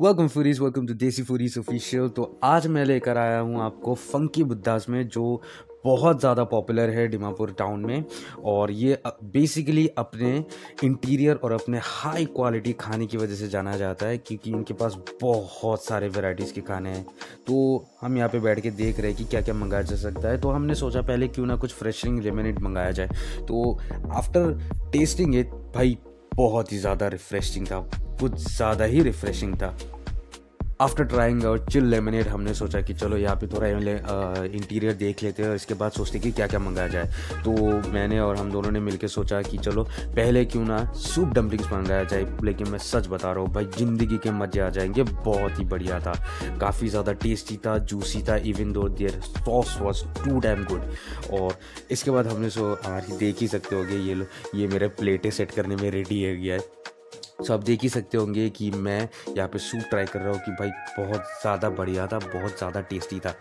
Welcome foodies welcome to Desi foodies official तो आज मैं लेकर आया हूँ आपको फंकी बुद्धास में, जो बहुत ज़्यादा पॉपुलर है डिमापुर टाउन में। और ये बेसिकली अपने इंटीरियर और अपने हाई क्वालिटी खाने की वजह से जाना जाता है, क्योंकि इनके पास बहुत सारे वेराइटीज़ के खाने हैं। तो हम यहाँ पे बैठ के देख रहे हैं कि क्या क्या मंगाया जा सकता है। तो हमने सोचा पहले क्यों ना कुछ फ्रेशरिंग लेमिनेट मंगाया जाए। तो आफ्टर टेस्टिंग इट भाई, बहुत ही ज़्यादा रिफ्रेशिंग था। कुछ ज़्यादा ही रिफ्रेशिंग था। After trying out chill lemonade हमने सोचा कि चलो यहाँ पे थोड़ा इंटीरियर देख लेते हैं इसके बाद सोचते कि क्या क्या मंगाया जाए। तो मैंने और हम दोनों ने मिलकर सोचा कि चलो, पहले क्यों ना सूप डम्पलिंग्स मंगाया जाए, लेकिन मैं सच बता रहा हूँ, भाई ज़िंदगी के मज़े आ जाएँगे, बहुत ही बढ़िया था। काफ़ी ज़्यादा टेस्टी था जूसी था even though their sauce was too damn good और इसके बाद हमने सो देख ही सकते हो ये ये मेरे प्लेटें सेट करने में रेडी है गया है सो आप देख ही सकते होंगे कि मैं यहाँ पे सूप ट्राई कर रहा हूँ कि भाई बहुत ज़्यादा बढ़िया था, बहुत ज़्यादा टेस्टी था।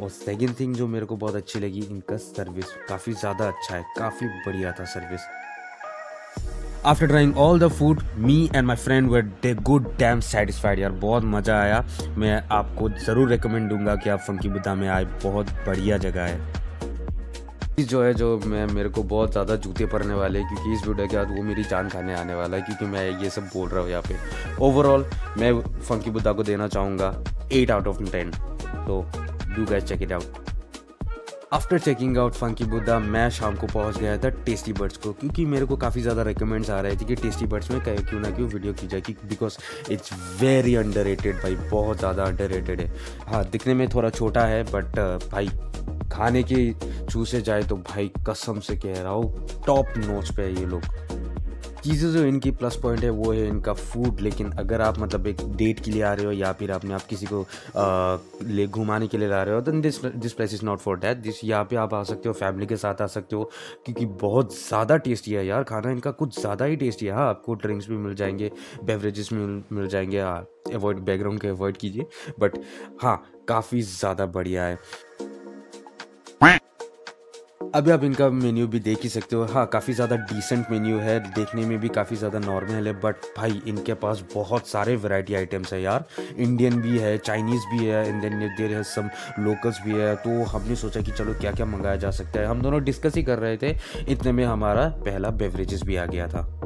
और सेकेंड थिंग जो मेरे को बहुत अच्छी लगी, इनका सर्विस काफ़ी ज़्यादा अच्छा है, काफ़ी बढ़िया था service after trying all the food me and my friend were day good damn satisfied यार, बहुत मज़ा आया। मैं आपको ज़रूर रिकमेंड दूँगा कि आप फंकी बुद्धा में आए, बहुत बढ़िया जगह है। जो है, जो मैं, मेरे को बहुत ज़्यादा जूते पड़ने वाले हैं, क्योंकि इस वीडियो के बाद वो मेरी जान खाने आने वाला है, क्योंकि मैं ये सब बोल रहा हूँ यहाँ पे। ओवरऑल मैं फंकी बुद्धा को देना चाहूँगा एट आउट ऑफ़ टेन तो do guys check it out after checking out Funky Buddha मैं शाम को पहुँच गया था टेस्टी बर्ड्स को, क्योंकि मेरे को काफ़ी ज़्यादा रिकमेंड्स आ रहे थे कि टेस्टी बर्ड्स में कहीं क्यों ना क्यों वीडियो की जाए बिकॉज़ इट्स वेरी अंडर भाई, बहुत ज़्यादा अंडर है। हाँ दिखने में थोड़ा छोटा है बट भाई, खाने की चूसे जाए तो भाई कसम से कह रहा हूँ टॉप नोच पे है ये लोग। चीज़ें जो इनकी प्लस पॉइंट है वो है इनका फ़ूड लेकिन अगर आप मतलब एक डेट के लिए आ रहे हो या फिर आपने आप किसी को आ, ले घुमाने के लिए ला रहे हो then this this place is not for that this यहाँ पे आप आ सकते हो फैमिली के साथ आ सकते हो क्योंकि बहुत ज़्यादा टेस्टी है यार खाना इनका कुछ ज़्यादा ही टेस्टी है। हाँ आपको ड्रिंक्स भी मिल जाएँगे बेवरेजेस मिल मिल जाएँगे हाँ अवॉइड बैकग्राउंड के अवॉइड कीजिए बट हाँ काफ़ी ज़्यादा बढ़िया है। अभी आप इनका मेन्यू भी देख ही सकते हो। हाँ काफ़ी ज़्यादा डिसेंट मेन्यू है। देखने में भी काफ़ी ज़्यादा नॉर्मल है बट भाई, इनके पास बहुत सारे वैरायटी आइटम्स है यार। इंडियन भी है चाइनीज़ भी है इंडियन देर है सम लोकल्स भी है। तो हमने सोचा कि चलो क्या क्या मंगाया जा सकता है। हम दोनों डिस्कस ही कर रहे थे। इतने में हमारा पहला बेवरेजेस भी आ गया था।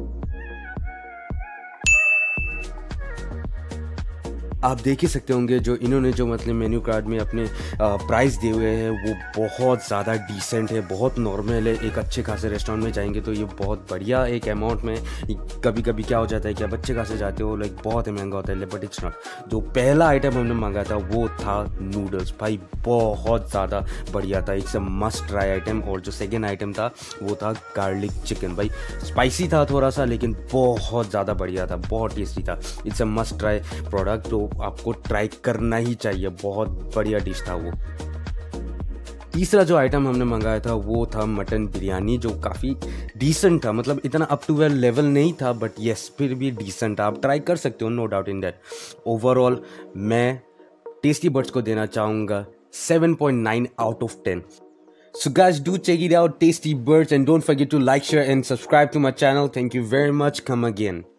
आप देख ही सकते होंगे जो इन्होंने जो मतलब मेन्यू कार्ड में अपने प्राइस दिए हुए हैं, वो बहुत ज़्यादा डिसेंट है, बहुत नॉर्मल है। एक अच्छे खासे रेस्टोरेंट में जाएँगे तो ये बहुत बढ़िया एक अमाउंट में कभी कभी क्या हो जाता है कि आप अच्छे खासे जाते हो लाइक बहुत ही महँगा होता है बट इट्स नॉट जो पहला आइटम हमने मंगाया था, वो था नूडल्स भाई, बहुत ज़्यादा बढ़िया था। It's a must try item और जो सेकेंड आइटम था, वो था गार्लिक चिकन भाई स्पाइसी था थोड़ा सा, लेकिन बहुत ज़्यादा बढ़िया था, बहुत टेस्टी था। It's a must try product तो आपको ट्राई करना ही चाहिए। बहुत बढ़िया डिश था वो। तीसरा जो आइटम हमने मंगाया था, वो था मटन बिरयानी, जो काफ़ी डिसेंट था। मतलब इतना अप टू वेल लेवल नहीं था बट यस फिर भी डिसेंट आप ट्राई कर सकते हो no doubt in that overall मैं टेस्टी बर्ड्स को देना चाहूँगा। 7.9 out of 10 So guys, do check it out, tasty birds and don't forget to like, share, and subscribe to my channel. Thank you very much. Come again.